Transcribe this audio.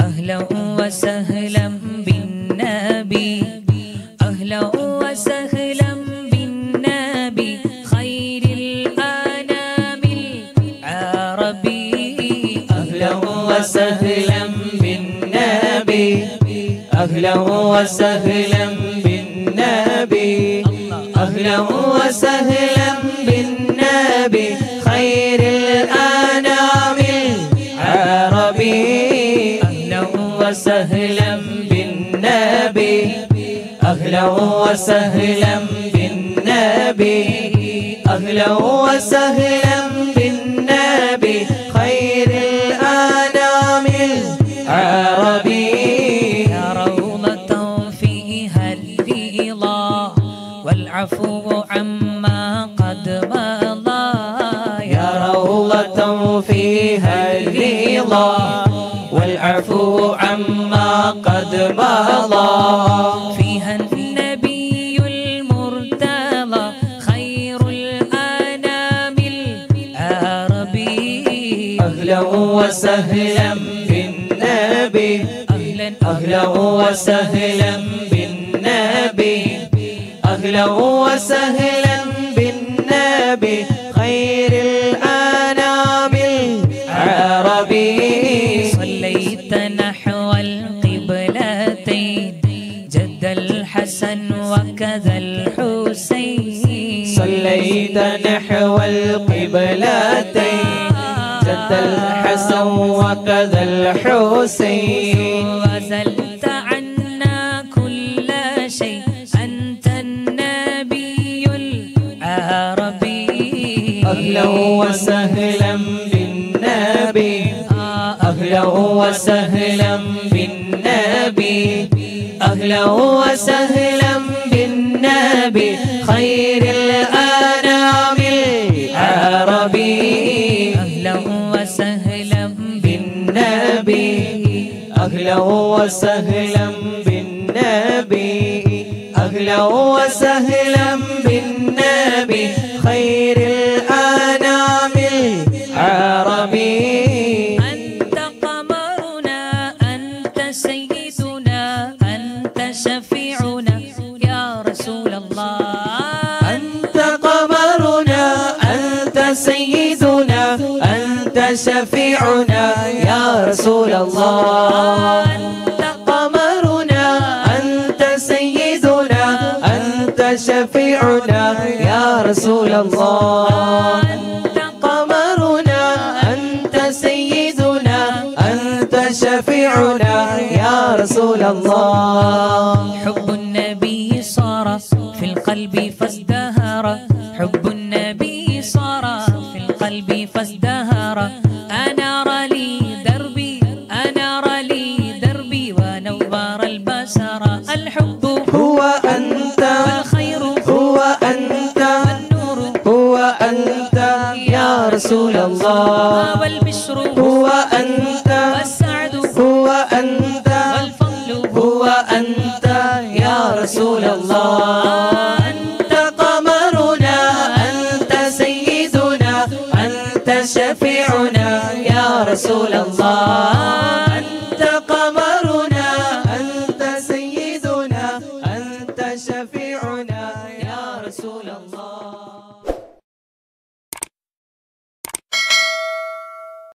أهلا وسهلا بالنبي. أهلا وسهلا بالنبي. خير الأنام. العربي أهلا وسهلا بالنبي. أهلا وسهلا بالنبي. أهلا وسهلا بالنبي أهلا وسهلا بالنبي أهلا وسهلا بالنبي خير الأنام العربي. يا روضة فيها الرضا والعفو عما قد مضى. يا روضة فيها الرضا والعفو عما مضى فيها النبي المرتضى خير الأنام العربي أهلا وسهلا بالنبي. أهلا أهلا وسهلا بالنبي. أهلا وسهلا جد الحسن وكذا الحسين. صليت نحو القبلتين. جد الحسن وكذا الحسين. وزلت عنا كل شيء. أنت النبي العربي. أهلا وسهلا بالنبي. أهلا وسهلا بالنبي. أهلا وسهلا بالنبي خير الأنام العربي. أهلا وسهلا بالنبي أهلا وسهلا بالنبي. أهلا وسهلا بالنبي خير الأنام العربي. أنت شفيعنا يا رسول الله. أنت قمرنا أنت سيدنا أنت شفيعنا يا رسول الله. أنت قمرنا أنت سيدنا أنت شفيعنا يا رسول الله. حب النبي صار في القلب فازدهر. حب والبشر هو أنت والسعد هو أنت والفضل هو أنت يا رسول الله. أنت قمرنا أنت سيدنا أنت شفيعنا يا رسول الله. أنت قمرنا أنت سيدنا أنت شفيعنا يا رسول الله.